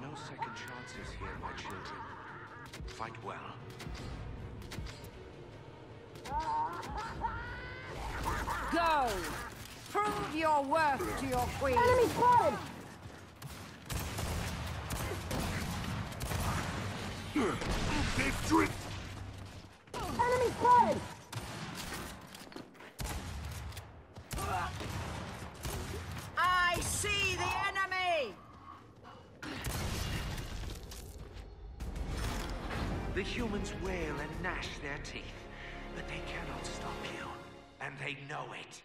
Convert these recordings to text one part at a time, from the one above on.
are no second chances here, my children. Fight well. Go! Prove your worth to your queen! Enemy spotted! They've! Enemy spotted! I see the enemy! The humans wail and gnash their teeth, but they cannot stop you. And they know it.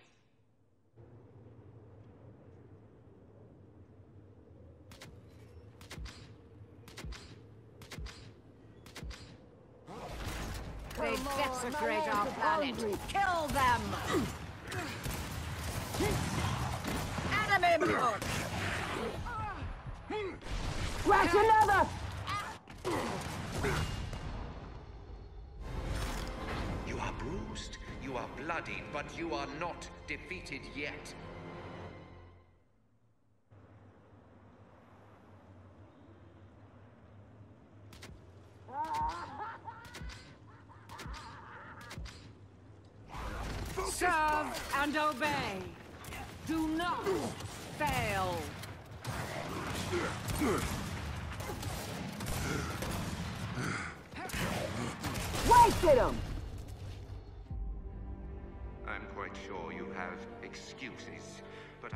They desecrate our planet! Kill them! Enemy blood! Crash another! Are bloodied, but you are not defeated yet. Serve and obey! Do not fail! Wasted him!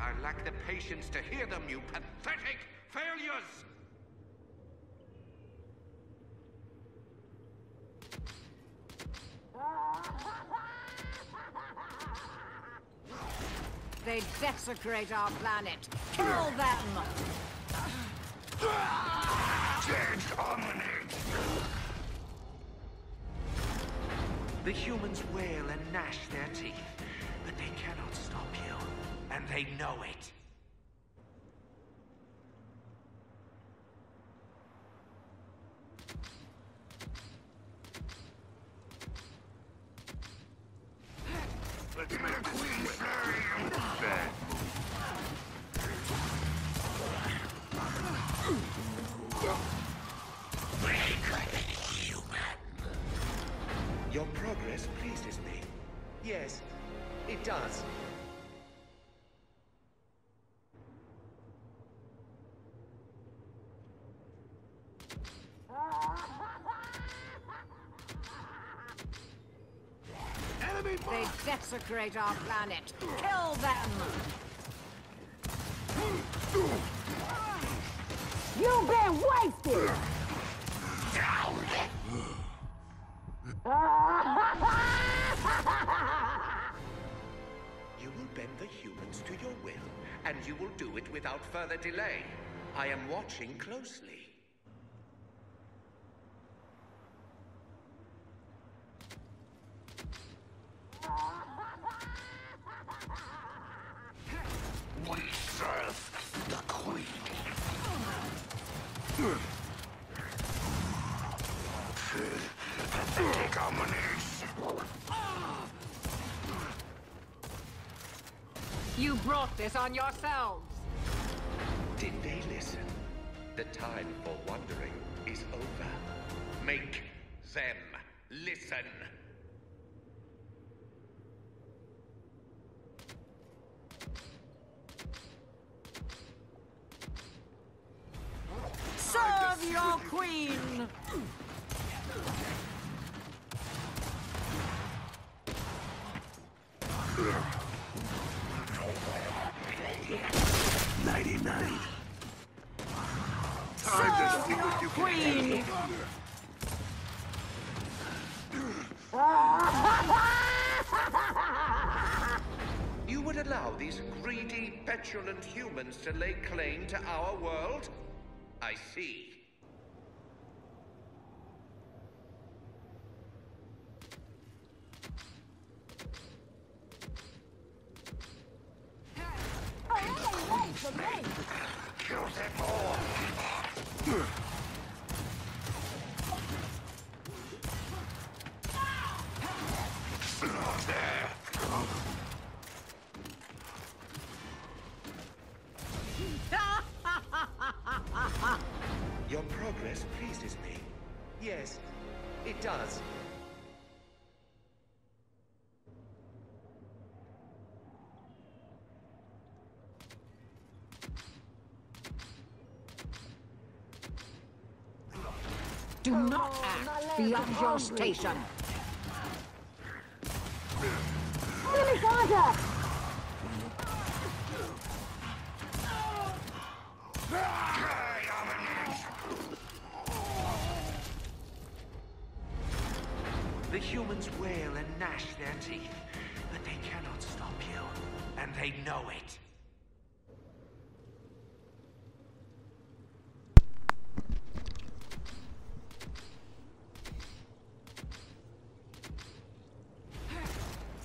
I lack the patience to hear them, you pathetic failures! They desecrate our planet! Kill them! The humans wail and gnash their teeth, they know it. Your progress pleases me. Yes, it does. They desecrate our planet! Kill them! You've been wasted! You will bend the humans to your will, and you will do it without further delay. I am watching closely. We serve the Queen. You brought this on yourselves! Did they listen? The time for wondering is over. Make them listen. Serve your queen! Ninety-nine. Time to see what you Queen! You would allow these greedy, petulant humans to lay claim to our world? I see. Kill them all! Progress pleases me. Yes, it does. Do not act beyond your station. Enemy contact! Humans wail and gnash their teeth, but they cannot stop you, and they know it.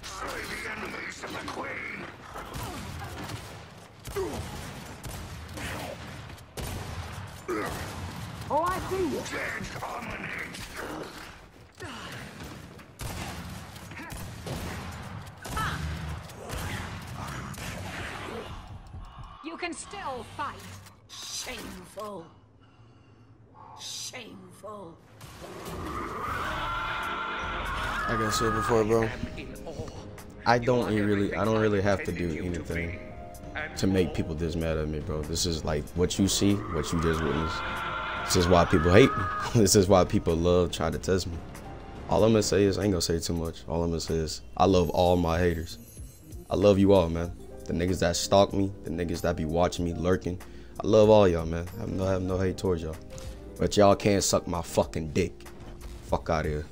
Slay the enemies of the Queen! Oh, I see you. Dead You can still fight. Shameful. Shameful. Like I said before, bro. I don't really, I don't really have to do anything to make people this mad at me, bro. This is like what you see, what you just witnessed. This is why people hate me. this is why people love trying to test me. All I'm gonna say is, I ain't gonna say too much. All I'm gonna say is, I love all my haters. I love you all, man. The niggas that stalk me, the niggas that be watching me, lurking. I love all y'all, man. I have no, I have no hate towards y'all. But y'all can't suck my fucking dick. Fuck out of here.